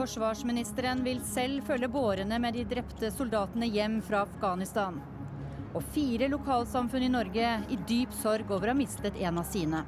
Forsvarsministeren vil selv følge bårene med de drepte soldatene hjem fra Afghanistan. Og fire lokalsamfunn i Norge i dyp sorg over å ha mistet en av sine.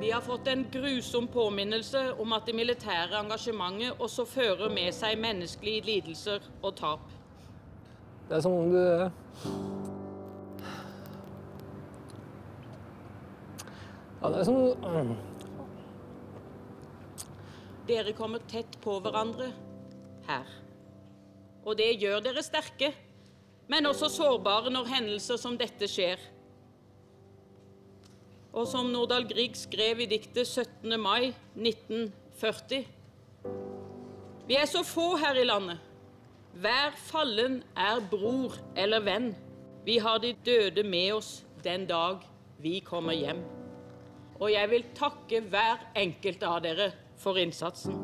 Vi har fått en grusom påminnelse om at det militære engasjementet også fører med seg menneskelige lidelser og tap. Det er som om du Ja, det er som Dere kommer tett på hverandre her. Og det gjør dere sterke, men også sårbare når hendelser som dette skjer. Og som Nordahl Grieg skrev i diktet 17. mai 1940 Vi er så få her i landet. Hver fallen er bror eller venn. Vi har de døde med oss den dag vi kommer hjem. Og jeg vil takke hver enkelt av dere for innsatsen.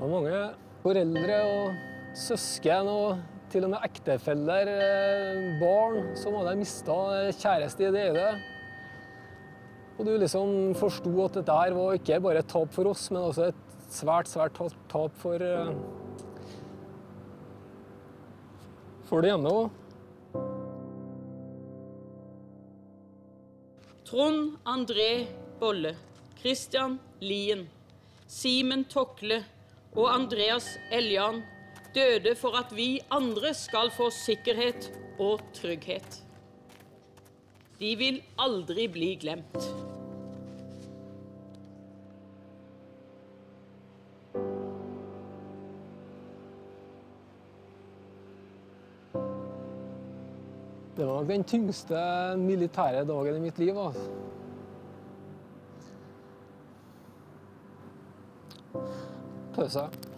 Det mange foreldre og søsken og til og med ektefeller, eh, barn, som hadde mista kjæreste i det øyet. Og du liksom forsto at dette her var ikke bare et tap for oss, men også et svært, svært tap for eh, For det ene òg. Trond André Bolle, Christian Lien, Simen Tokle og Andreas Eljan døde for at vi andre skal få sikkerhet og trygghet. De vil aldri bli glemt. Det var den tyngste militære dagen i mitt liv. Altså. Pause.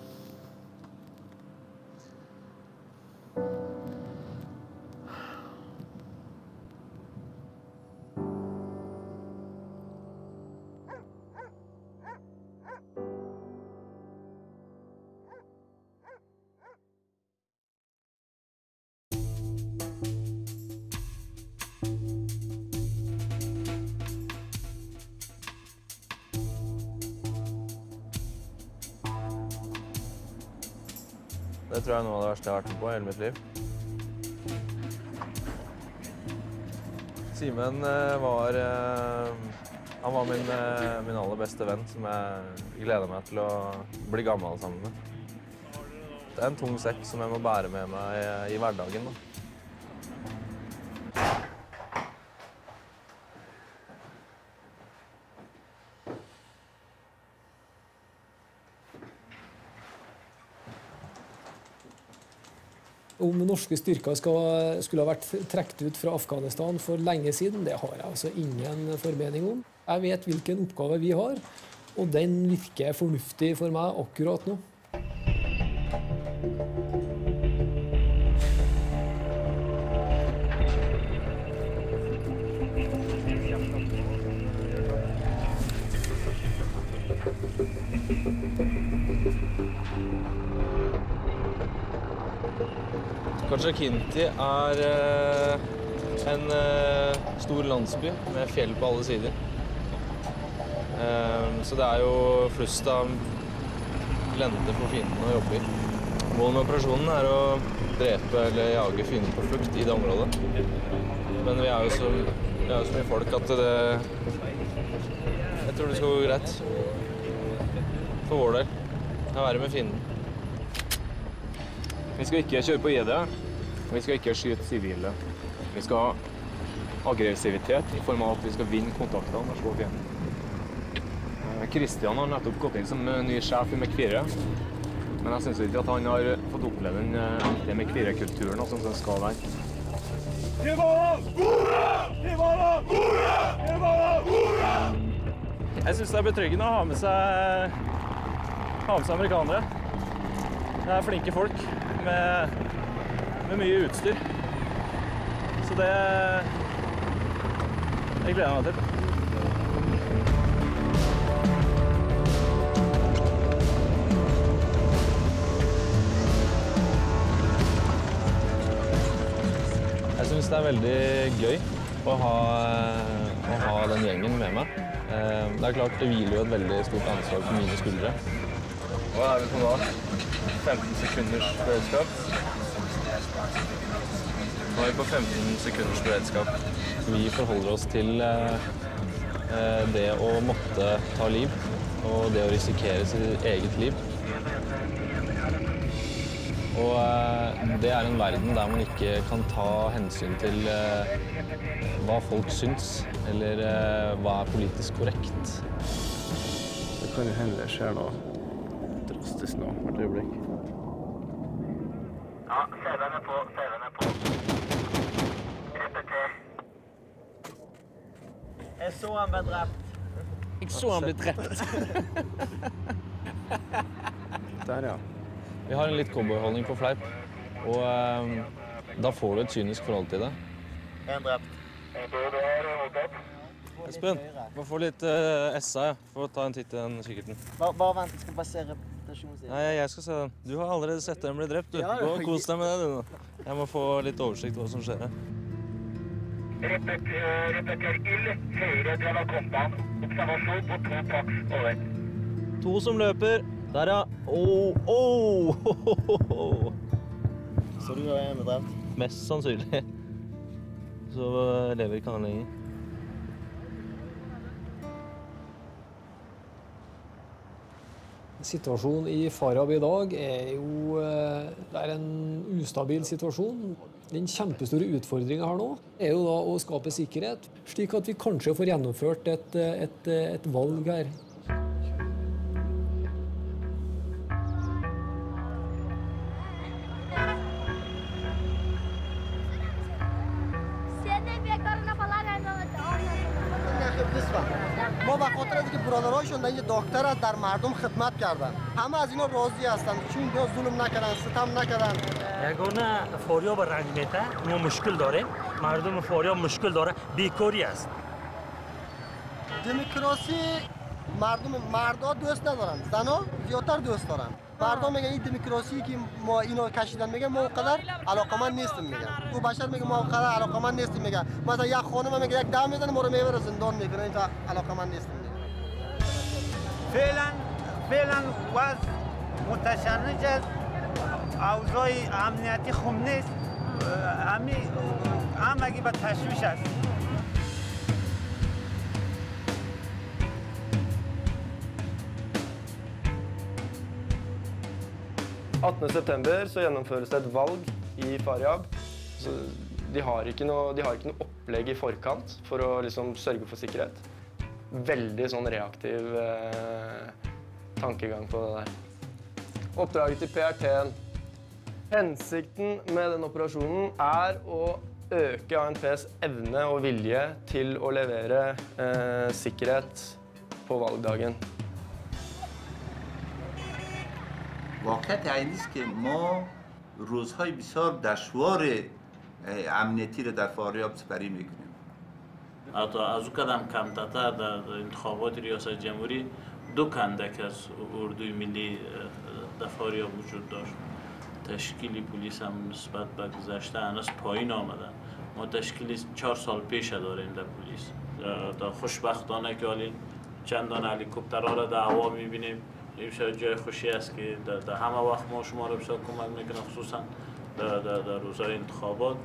Det tror jeg er noe av det verste jeg har vært med på i hele mitt liv. Simen eh, var eh, Han var min, eh, min aller beste venn, som jeg gleder meg til å bli gammel sammen med. Det er en tung sekk som jeg må bære med meg i, i hverdagen. Da. Om norske styrker skal, skulle ha vært trukket ut fra Afghanistan for lenge siden, det har jeg altså ingen formening om. Jeg vet hvilken oppgave vi har, og den virker fornuftig for meg akkurat nå. Kajakinti er eh, en eh, stor landsby med fjell på alle sider. Eh, så det er jo flust av lende for fiendene å jobbe i. Målet med operasjonen er å drepe eller jage fiender på flukt i det området. Men vi er jo så, er jo så mye folk at det Jeg tror det skal gå greit. For vår del. Det er verre med fienden. Vi skal ikke kjøre på ID, og vi skal ikke skyte sivile. Vi skal ha aggressivitet i form av at vi skal vinne kontaktene og slå fienden. Kristian har nettopp gått inn som ny sjef i McFire. Men jeg syns ikke at han har fått oppleve den ordentlige kvirrekulturen og sånn som den skal være. Jeg syns det er betryggende å ha med seg, ha med seg amerikanere. Det er flinke folk med, med mye utstyr. Så det, det gleder jeg meg til. Jeg syns det er veldig gøy å ha, å ha den gjengen med meg. Eh, Det er klart det hviler jo et veldig stort ansvar på mine skuldre. Hva er vi på nå? 15 sekunders beredskap. Nå er vi på 15 sekunders beredskap. Vi forholder oss til eh, eh, det å måtte ta liv og det å risikere sitt eget liv. Og eh, det er en verden der man ikke kan ta hensyn til hva folk syns, eller hva er politisk korrekt. Det kan jo hende det skjer noe drastisk nå. Et øyeblikk. Ja, CV-en er på, CV-en er på. Repeter. Jeg så han ble drept. Jeg så han bli drept. Der, ja. Vi har en litt cowboyholdning på fleip, og um, da får du et kynisk forhold til det. En drept. Espen, bare få litt uh, SA, ja. Få ta en titt i den kikkerten. Bare, bare vent, jeg skal bare se Nei, jeg skal se den. Du har allerede sett den bli drept, du. Gå og kos deg med det, du nå. Jeg må få litt oversikt over hva som skjer her. Repeter, repeter ild, høyre del. Observasjon på to paks, over. To som løper. Der, ja. Åh, Så du er hjemmedrevet? Mest sannsynlig. Så lever ikke han lenger. Situasjonen i Farab i dag er jo eh, det er en ustabil situasjon. Den kjempestore utfordringa her nå er jo da å skape sikkerhet, slik at vi kanskje får gjennomført et, eh, et, et valg her. ما به خاطر اینکه برادرهاشون یه دکتر در مردم خدمت کردن. همه از اینا راضی هستن. چون اینا ظلم نکردن ستم نکردن. یگانه فاریاب رنگمیته ما مشکل داریم مردم فاریاب مشکل داره بیکاری است. دموکراسی مردم مردا دوست ندارن. زنا زیادتر دوست دارن. مردم میگن این دموکراسی که ما اینو کشیدن میگه ما اونقدر علاقمند نیستیم میگن. او بشر میگه ما اونقدر علاقمند نیستیم میگه مثلا یک خانم میگه یک دم می‌زنه ما رو می‌بره زندان می‌کنه اینجا علاقمند نیستیم میگه فعلا فعلا وضع متشنج است. امنیتی خوب نیست. همین همگی به تشویش است. 18.9. så gjennomføres det et valg i Faryab. De har, de har ikke noe opplegg i forkant for å liksom sørge for sikkerhet. Veldig sånn reaktiv eh, tankegang på det der. Oppdraget til PRT-en. Hensikten med den operasjonen er å øke ANPs evne og vilje til å levere eh, sikkerhet på valgdagen. واقعیت این است که ما روزهای بسیار دشوار امنیتی را در فاریاب سپری می‌کنیم. حتی از او قدم کمتر در انتخابات ریاست جمهوری دو کندک از اردوی ملی در فاریاب وجود داشت. تشکیل پلیس هم نسبت به گذشته هنوز پایین آمدن ما تشکیل چهار سال پیش داریم در پلیس. خوشبختانه که حالی چندان هلیکوپترها را در هوا می‌بینیم. این شاید جای خوشی است که در, در همه وقت ما شما را بسیار کمک میکنه خصوصا در, در, در روزهای انتخابات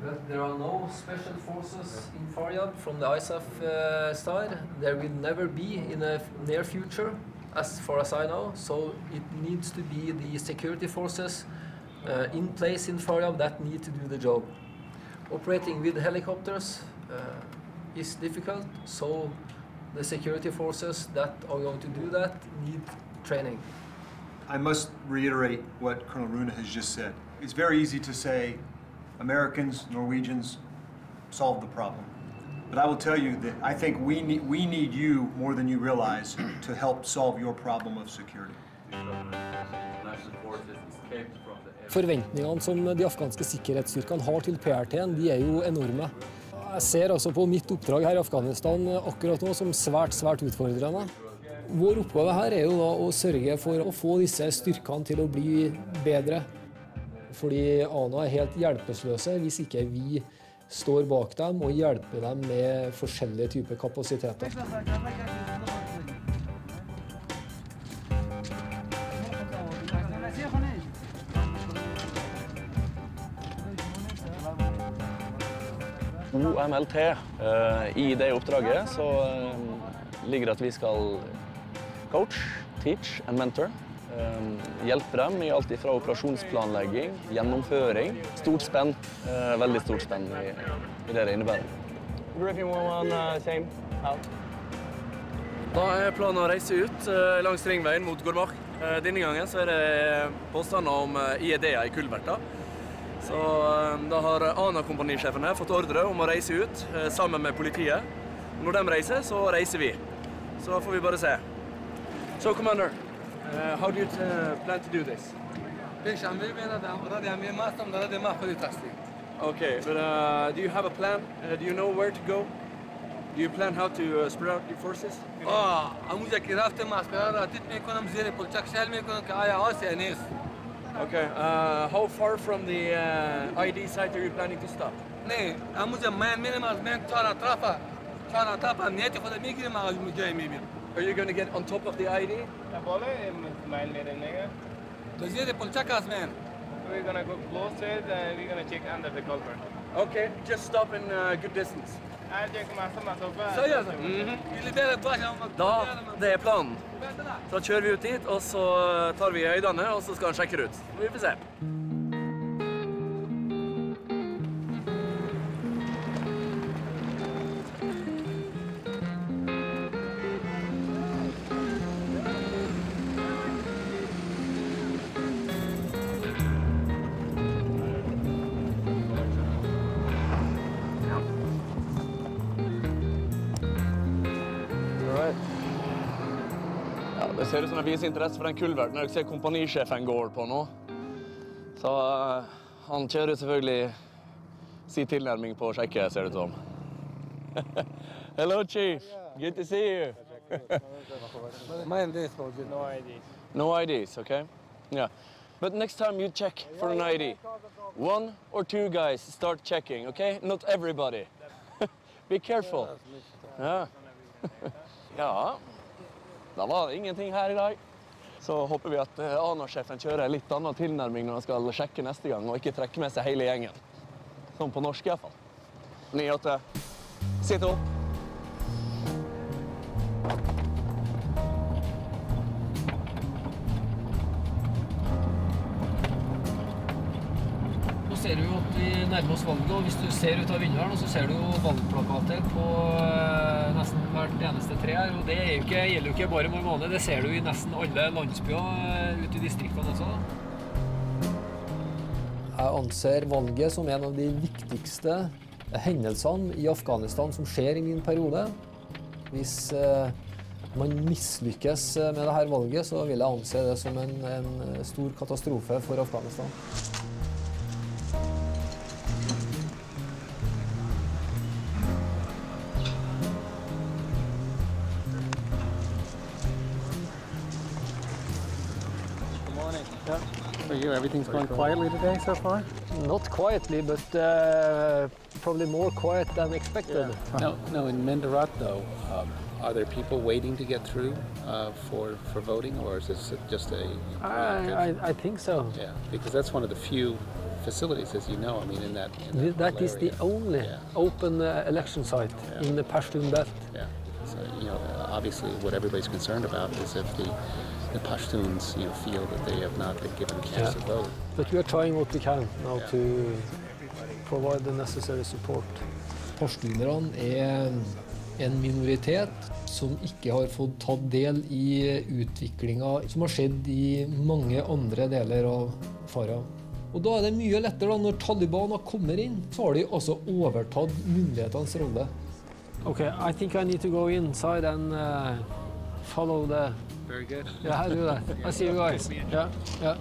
But there are no special forces in Faryab from the ISAF uh, side. There will never be in the near future, as far as I know. So it needs to be the security forces uh, in place in Faryab that need to do the job. Operating with helicopters uh, is difficult, so the security forces that are going to do that need training. I must reiterate what Colonel Runa has just said. It's very easy to say Americans, Norwegians solve the problem. But I will tell you that I think we need, we need you more than you realize to help solve your problem of security. Forventningene som de afghanske sikkerhetsstyrkene har til PRT-en, de er jo enorme. Jeg ser altså på mitt oppdrag her i Afghanistan akkurat nå som svært, svært utfordrende. Vår oppgave her er jo da å sørge for å få disse styrkene til å bli bedre. Fordi ANA er helt hjelpeløse hvis ikke vi står bak dem og hjelper dem med forskjellige typer kapasiteter. OMLT. Eh, I det oppdraget så eh, ligger det at vi skal coach, teach and mentor. Eh, hjelpe dem i alt fra operasjonsplanlegging, gjennomføring. Stort spenn. Veldig stort spenn i, i det det innebærer. Da er planen å reise ut langs ringveien mot Gormark. Denne gangen så er det påstander om IED-er i kulverter. Så da har ANA-kompanisjefen fått ordre om å reise ut eh, sammen med politiet. Når de reiser, så reiser vi. Så får vi bare se. So, Commander, uh, how do you uh, plan to do this? Okay, but uh, do you have a plan? Uh, do you know where to go? Do you plan how to uh, spread out your forces? اه مذكرات معسكرات تتمكن مزير بولتك شال ميكون كايا واسع نيس Okay, uh, how far from the uh, ID site are you planning to stop? نه اموز من من از من چهار طرفه چهار طرفه نیتی خود میگیره ما از جای میبینم Are you going to get on top of the ID? بالا مایل میره نگه لزیر پولچک از من We're gonna go close to it and we're gonna check under the culvert. Okay, just stop in uh, good distance. Da, det er planen. Da kjører vi ut dit, og så tar vi høydene, og så skal han sjekke ut. Vi får se. Det ser ut som de viser interesse for den kulverten jeg ser kompanisjefen går på nå. Så eh, han kjører selvfølgelig sin tilnærming på å sjekke, ser det ut som. Hello, chief. Good to see you. Mine this no ID. No IDs, okay? Yeah. But next time you check for an ID, one or two guys start checking, okay? Not everybody. Be careful. Ja. ja. Da var det ingenting her i dag. Så håper vi at eh, ANA-sjefen kjører en litt annen tilnærming når han skal sjekke neste gang, og ikke trekke med seg hele gjengen. Sånn på norsk iallfall. 9-8. Sitt opp. Nå ser du at vi nærmer oss valget, og hvis du ser ut av vinduet så ser du valgplakater på eh, nesten tre her. Og det ikke, gjelder jo ikke bare Mormone, det ser du i nesten alle landsbyer eh, ute i distriktene også. Jeg anser valget som en av de viktigste hendelsene i Afghanistan som skjer i min periode. Hvis eh, man mislykkes med dette valget, så vil jeg anse det som en, en stor katastrofe for Afghanistan. Everything's going quietly today so far? Not quietly, but uh, probably more quiet than expected. No, no. In Menderat, though, um, are there people waiting to get through uh, for for voting, or is this just a? I, I, I think so. Yeah, because that's one of the few facilities, as you know. I mean, in that. In that That whole is the area. only open uh, election site in the Pashtun Belt. Yeah. So you know, obviously, what everybody's concerned about is if the the Pashtuns, you know, feel that they have not been given a chance Yeah. to vote. But we are trying what we can now to provide the necessary support. Pashtunerne er en minoritet som ikke har fått tatt del i utviklinga som har skjedd i mange andre deler av Farah. Og Da er det mye lettere da, når Taliban kommer inn, så har de altså overtatt myndighetenes rolle. Okay, I think I need to go inside and uh, follow the. Very good. Yeah, I do that. I see you guys. Yeah, yeah.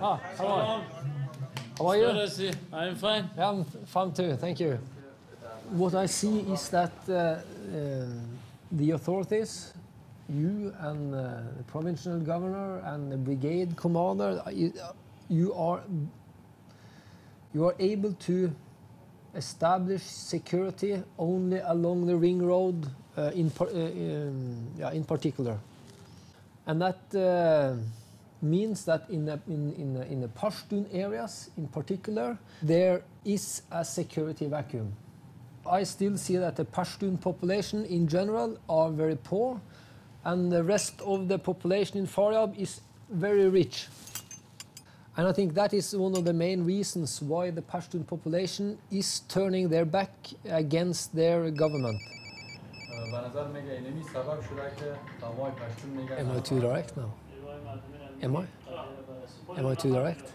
Ah, hello. How are you? I'm fine. Yeah, I'm fine too. Thank you. What I see is that uh, uh, the authorities, you and uh, the provincial governor and the brigade commander, uh, you, you are you are able to establish security only along the ring road uh, in, par- uh, um, yeah, in particular. And that uh, means that in the, in, in, the, in the Pashtun areas in particular, there is a security vacuum. I still see that the Pashtun population in general are very poor, and the rest of the population in Faryab is very rich. And I think that is one of the main reasons why the Pashtun population is turning their back against their government. به نظر میگه اینمی سبب شده که تمام پشتون میگن Am I too direct now? Am I? Am I too direct?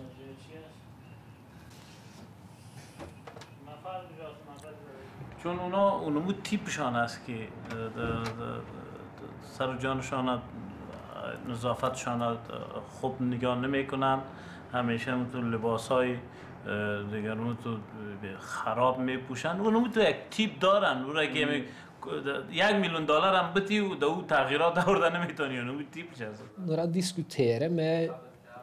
چون اونا اونمو تیپشان است که د- د- د- سر و جانشان نظافتشان خوب نگاه نمیکنن همیشه تو لباس های دیگر اونو تو خراب میپوشن اونمو تو یک تیپ دارن او را که می- یک میلیون دلار هم بتی و دو تغییرات آورده نمیتونی اونمو تیپش است Når jeg diskuterer med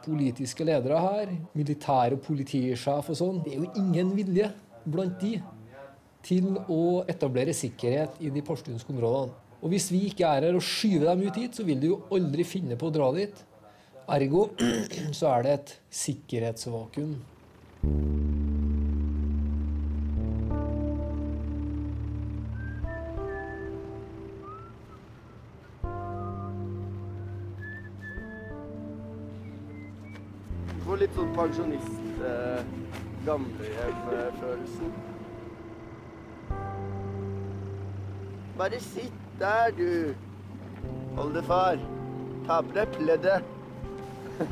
politiske ledere her, militære politisjef og sånn, det er jo ingen vilje blant de til å etablere sikkerhet i de pashtunske områdene. Og hvis vi ikke er her og skyver dem ut hit, så vil de jo aldri finne på å dra dit. Ergo så er det et sikkerhetsvakuum. Får litt sånn pensjonist, eh. Bare sitt der, du. Oldefar. Ta på deg pleddet.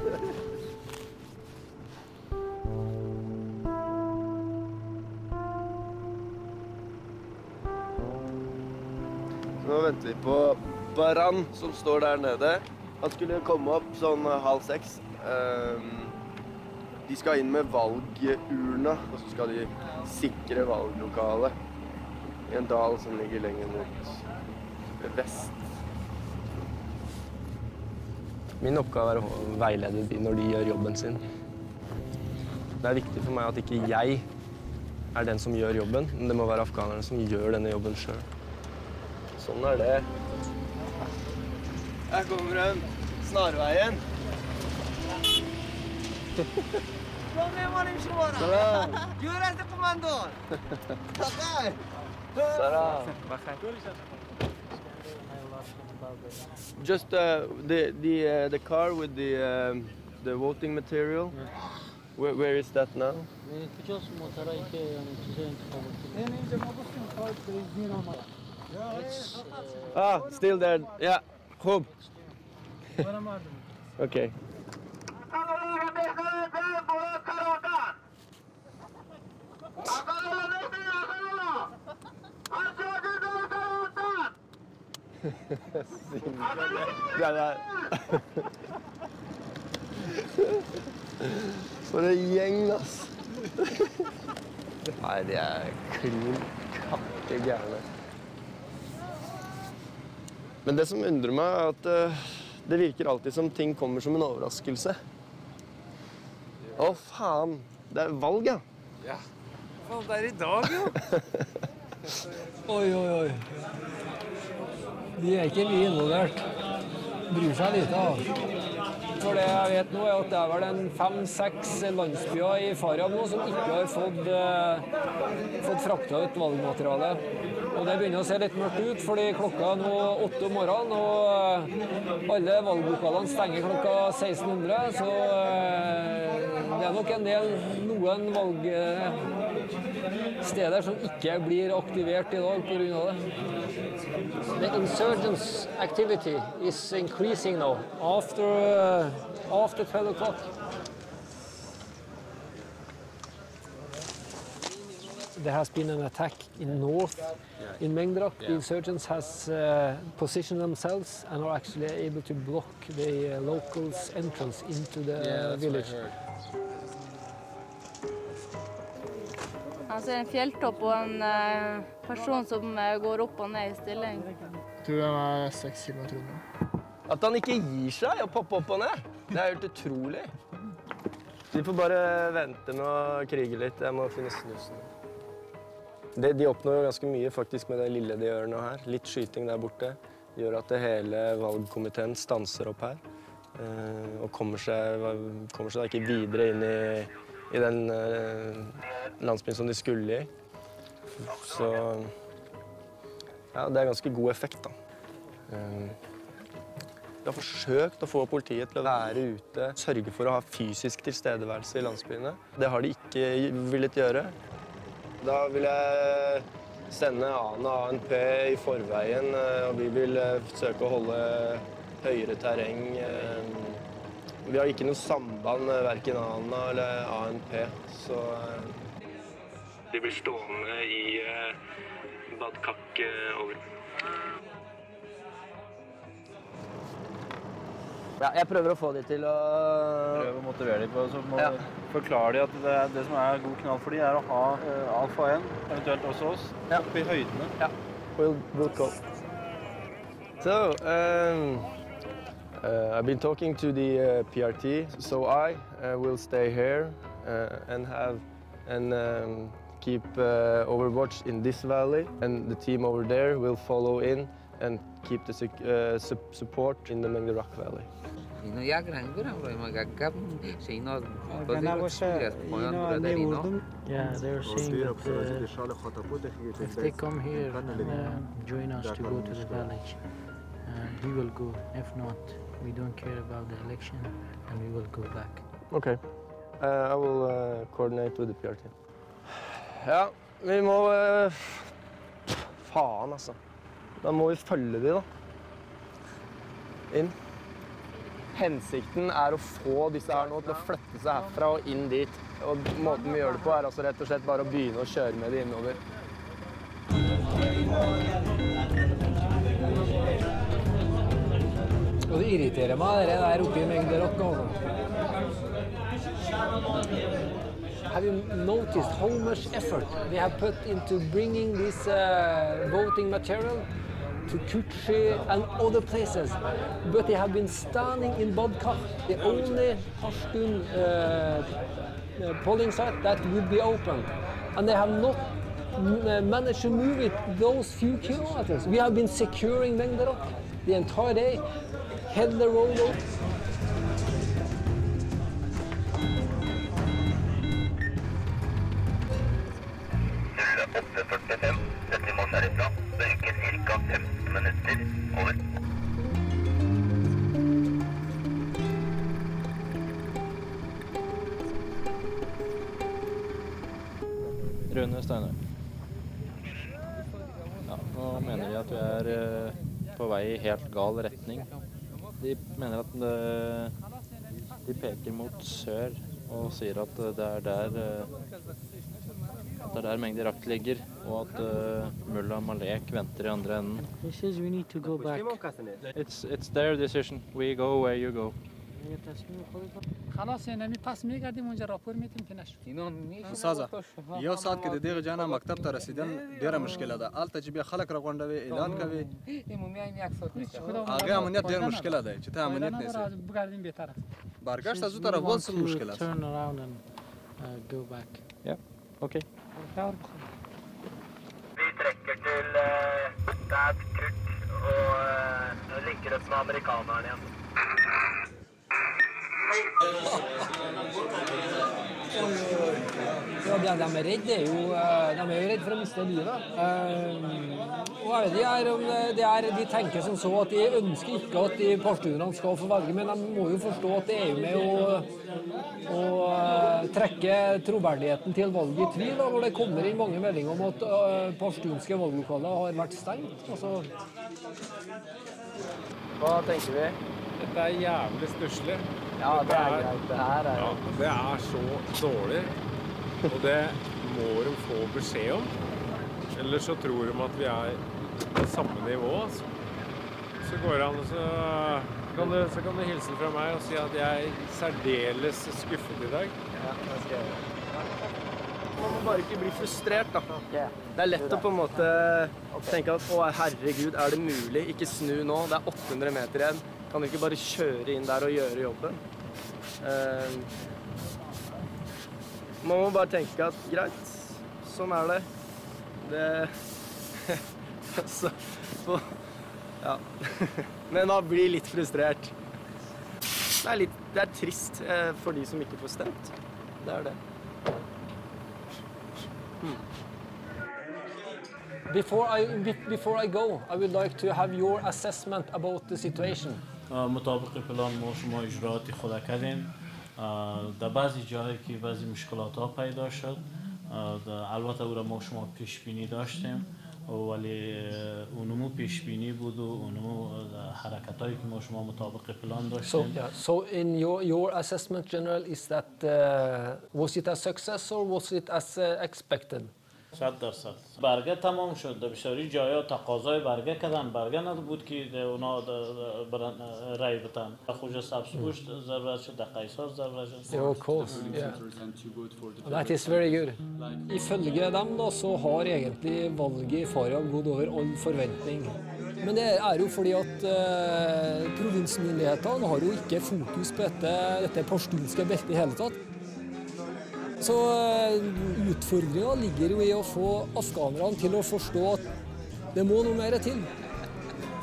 Nå venter vi på Baran, som står der nede. Han skulle komme opp sånn halv seks. Ehm, de skal inn med valgurna, og så skal de sikre valglokalet i en dal som ligger lenger mot vest. Min oppgave er å veilede de når de gjør jobben sin. Det er viktig for meg at ikke jeg er den som gjør jobben, men det må være afghanerne som gjør denne jobben sjøl. Sånn er det. Her kommer den. Snarveien. سلام. جورست قماندون بخیر Salam. Just uh, the the uh, the car with the um, the voting material. Yeah. Where, where is that now? It's, ah, still there. Yeah. hope. okay. Er For en gjeng, ass. Nei, de er klin kakke gærne. Men det som undrer meg, er at eh, det virker alltid som ting kommer som en overraskelse. Å, faen. Det er valg, ja. Ja. Faen, det er i dag, jo. Oi, oi, oi. De er ikke mye involvert. bryr seg lite. da. For det jeg vet nå, er at det er vel en fem-seks landsbyer i Faryab nå som ikke har fått, eh, fått frakta ut valgmateriale. Og det begynner å se litt mørkt ut, fordi klokka er nå åtte om morgenen, og eh, alle valglokalene stenger klokka 1600. Så eh, det er nok en del noen valgsteder som ikke blir aktivert i dag pga. det. The insurgents activity is increasing now after uh, after 12 o'clock. There has been an attack in north in Mengdrak. The insurgents has uh, positioned themselves and are actually able to block the uh, locals' entrance into the village. Han ser en fjelltopp og en eh, person som eh, går opp og ned i stilling. Jeg tror han er seks kilometer unna. At han ikke gir seg og popper opp og ned, det er helt utrolig. De får bare vente med å krige litt. Jeg må finne snusen. Det, de oppnår jo ganske mye faktisk med det lille de gjør nå her. Litt skyting der borte gjør at det hele valgkomiteen stanser opp her. eh, og kommer seg, kommer seg da ikke videre inn i, i den landsbyen som de skulle i. Så ja, det er ganske god effekt, da. Eh, vi har forsøkt å få politiet til å være ute, sørge for å ha fysisk tilstedeværelse i landsbyene. Det har de ikke villet gjøre. Da vil jeg sende ANA og ANP i forveien, eh, og vi vil eh, søke å holde høyere terreng. Vi har ikke noe samband verken ANA eller ANP, så De blir stående i Bad Kak over. Ja, jeg prøver å få de til å Prøv å motivere dem på det, så må Ja. forklare de at det, det som er god knall for de er å ha uh, Alfa 1, eventuelt også oss, oppe i høydene. Ja. We'll, we'll go. So, um, uh, I've been talking to the uh, PRT, so I uh, will stay here uh, and have an um, keep uh, overwatch in this valley, and the team over there will follow in and keep the sec- uh, sup- support in the Mengderak Valley. اینو یک رنگ برم روی ما گگب شه اینا Organa باشه اینا میوردم Yeah, they're saying that uh, if they come here and uh, join us to go to the village, uh, we will go. If not, we don't care about the election and we will go back. Okay. Uh, I will uh, coordinate with the PRT. Ja, vi må uh, Faen, altså. Da må vi følge de, da. Inn. Hensikten er å få disse her nå til å flytte seg herfra og inn dit. Og måten vi gjør det på, er altså rett og slett bare å begynne å kjøre med de innover. Og det irriterer meg, det der oppe i Mengderak. Have you noticed how much effort they have put into bringing this uh, voting material to Kutchi and other places? But they have been standing in Badkar, the only Pashtun uh, uh, polling site that would be open. And they have not managed to move it those few kilometers. We have been securing Mengderak the entire day, held the road gal retning. De mener at det, de peker mot sør og sier at eh, det er der eh, at det er der mengder rakt ligger, og at uh, mulla Malek venter i andre enden. He says we need to go back. It's, it's their decision. We go where you go. خلاص یعنی پس میگردیم اونجا راپور میدیم که نشد. استاذه یو ساعت کې د دغه جانه مکتب ته رسیدل ډیره مشکله ده. الته چې بیا خلک راغونډوي اعلان کوي هغه امنیت ډیر مشکله ده. چې ته امنیت نیسې بگردیم به طرف. برگشت از اون طرف څه مشکل است Turn around and uh, go back. Yeah, okay. Vi trekker til uh, Dad Kurt og uh, linker opp med amerikaneren igjen. Ja, de, de er redde, er jo, eh, de er jo redde for å miste livet. Eh, og jeg vet ikke om det det er, De tenker som så at de ønsker ikke at de pashtunerne skal få velge, men de må jo forstå at det er jo med å, å eh, trekke troverdigheten til valget i tvil da, når det kommer inn mange meldinger om at pashtunske valglokaler har vært stengt. Altså, Hva tenker vi? Dette er jævlig stusslig. Ja, det er greit. Det her er ja, Det er så dårlig. Og det må de få beskjed om. Eller så tror de at vi er på samme nivå. Altså. Så går det an, så kan, du, så kan du hilse fra meg og si at jeg er særdeles skuffet i dag. Ja, det skal jeg gjøre. Man må bare ikke bli frustrert, da. Det er lett å på en måte tenke at å herregud, er det mulig? Ikke snu nå, det er 800 meter igjen. Kan ikke bare kjøre inn der og gjøre jobben? Eh, man må bare tenke at greit, sånn er det. Det Så så- Ja. Men man blir litt frustrert. Det er, litt, det er trist eh, for de som ikke får stemt. Det er det. before, I, be- before I go, I would like to have your assessment about the situation. مطابق پلان ما شما اجراعاتی خود کردیم در بعضی جاهایی که بعضی مشکلات ها پیدا شد البته او را ما شما پیش بینی داشتیم ولی اونمو پیش بینی بود و اونمو حرکت هایی که ما شما مطابق پلان So, داشتیم. yeah, so in your, your assessment, General, is that uh, was it a success or was it as uh, expected? صد درصد برگه تمام شد در بسیاری جایا تقاضای برگه کردن برگه نبود که ده اونا ده- ده برن رای بتن در خوجه سبز پوشت ضرورت شد در قیصر ضرورت شد Yeah, of course. Yeah. That is very good. Ifølge dem da, så har egentlig valget i Faryab gått over all forventning. Men det er jo fordi at eh, provinsmyndighetene har jo ikke fokus på dette, dette pashtunske beltet i hele tatt. Så uh, utfordringa ligger jo i å få afghanerne til å forstå at det må noe mer til.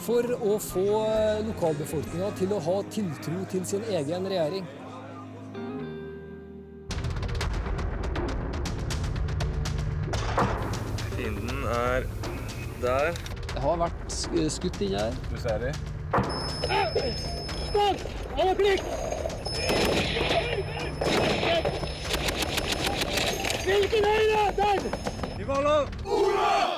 For å få uh, lokalbefolkninga til å ha tiltro til sin egen regjering. Fienden er der. Det har vært skutt inni her. Du ser de? Stopp! Alle klikk! Hvilken høyre? Der! Vi må lov!